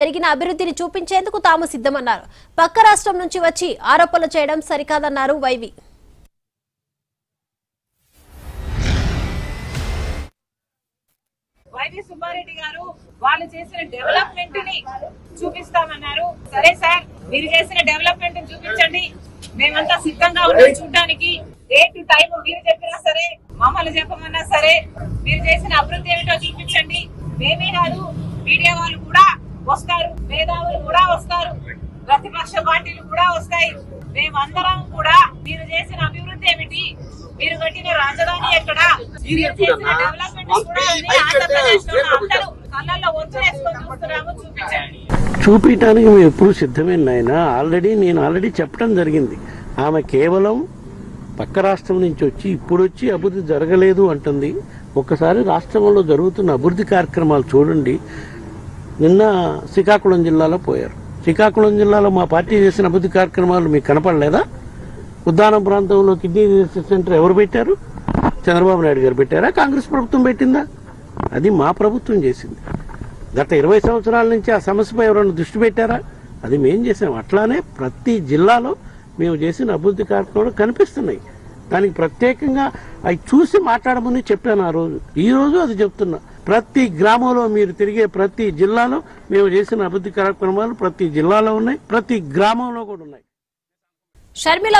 జరిగిన అభివృద్ధిని చూపించేందుకు తాము సిద్ధమన్నారు. పక్క రాష్ట్రం నుంచి వచ్చి ఆరోపణలు చేయడం సరికాదన్నారు వైవి. వైవి సుబ్బారెడ్డి గారు వాళ్ళు చేసిన డెవలప్మెంట్ని చూపిస్తామన్నారు. సరే సార్ మీరు చేసిన డెవలప్మెంట్ చూపించండి. మేమంతా సిద్ధంగా ఉన్నాం చూడడానికి. డే టు టైం మీరు చెప్పినా సరే మమ్మల్ని చెప్పమన్నా సరే మీరు చేసిన అభివృద్ధి ఏమిటో చూపించండి మేమే కాదు మీడియా వాళ్ళు కూడా వస్తారు. మేధావులు కూడా వస్తారు. ప్రతిపక్ష పార్టీలు కూడా వస్తాయి. మేమందరం కూడా మీరు చేసిన అభివృద్ధి ఏమిటి? మీరు కట్టిన రాజధాని ఎక్కడ? చూపించడానికి మేము ఎప్పుడు సిద్ధమే నాయన. ఆల్రెడీ నేను ఆల్రెడీ చెప్పడం జరిగింది. ఆమె కేవలం పక్క రాష్ట్రం నుంచి వచ్చి ఇప్పుడు వచ్చి అభివృద్ధి జరగలేదు అంటుంది. ఒక్కసారి రాష్ట్రంలో జరుగుతున్న అభివృద్ధి కార్యక్రమాలు చూడండి. నిన్న శ్రీకాకుళం జిల్లాలో పోయారు. శ్రీకాకుళం జిల్లాలో మా పార్టీ చేసిన అభివృద్ధి కార్యక్రమాలు మీకు కనపడలేదా? ఉద్దానం ప్రాంతంలో కిడ్నీ సెంటర్ ఎవరు పెట్టారు? చంద్రబాబు నాయుడు గారు పెట్టారా? కాంగ్రెస్ ప్రభుత్వం పెట్టిందా? అది మా ప్రభుత్వం చేసింది. గత ఇరవై సంవత్సరాల నుంచి ఆ సమస్యపై ఎవరైనా దృష్టి పెట్టారా? అది మేం చేసాం. అట్లానే ప్రతి జిల్లాలో మేము చేసిన అభివృద్ధి కార్యక్రమాలు కనిపిస్తున్నాయి. దానికి ప్రత్యేకంగా అవి చూసి మాట్లాడమని చెప్పాను ఆ రోజు. ఈ రోజు అది చెప్తున్నా. ప్రతి గ్రామంలో మీరు తిరిగే ప్రతి జిల్లాలో మేము చేసిన అభివృద్ధి కార్యక్రమాలు ప్రతి జిల్లాలో ఉన్నాయి ప్రతి గ్రామంలో కూడా ఉన్నాయి. షర్మిల